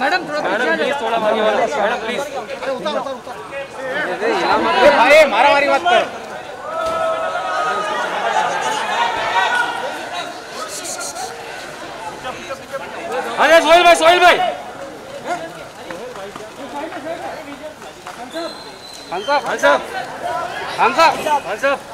Madam थोड़ा वाले madam please भाई मारा मारी मत कर। अरे सोहेल भाई सोहेल भाई। खान साहब। खान साहब। खान साहब। खान साहब।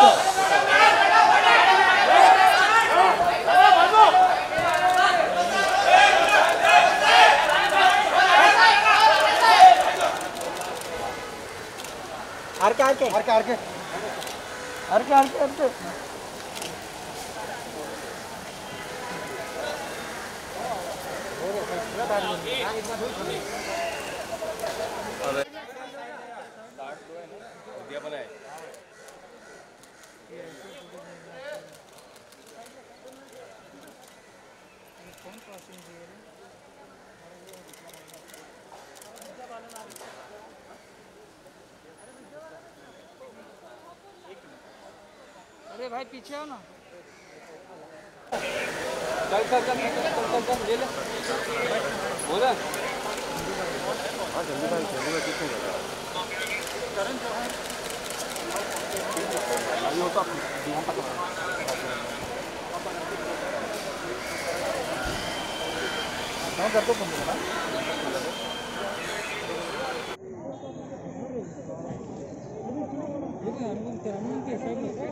आरके आके आके आके। आके आके अरे भाई पीछे आओ ना। चल चल चल चल चल चल ले ले। बोला।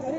भाई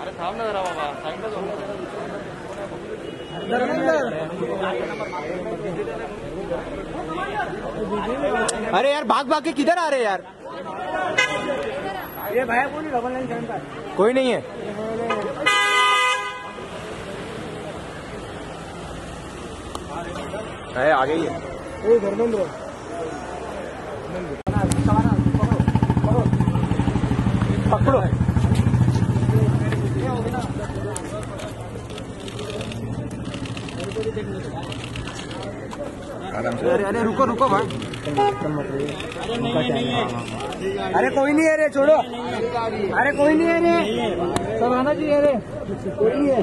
अरे थांब ना जरा बाबा अरे यार भाग भाग के किधर आ रहे यार? ये भैया बोली डबल लाइन का कोई नहीं है। है आगे ही है। धर्मेंद्र। पकड़ो अरे अरे, रुको रुको, भाई। अरे, कोई नहीं है रे, छोड़ो। अरे, कोई नहीं है रे। सब आना चाहिए रे कोई नहीं है।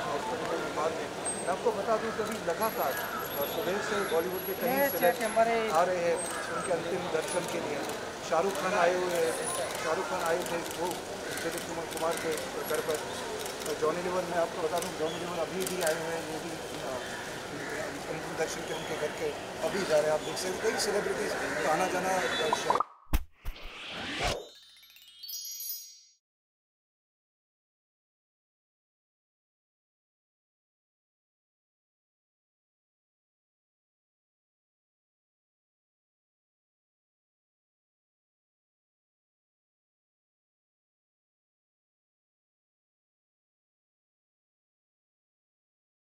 आपको बता दूँ कभी लगातार सुबह से बॉलीवुड के कई सेलेब्स आ रहे हैं उनके अंतिम दर्शन के लिए। शाहरुख खान आए हुए हैं। शाहरुख खान आए थे वो दिलीप कुमार कुमार के घर पर। जॉनी लीवर मैं आपको बता दूँ जॉनी लीवर अभी भी आए हुए हैं वो भी अंतिम दर्शन के उनके घर के अभी जा रहे हैं। आप देख सकते कई सेलिब्रिटीज का आना जाना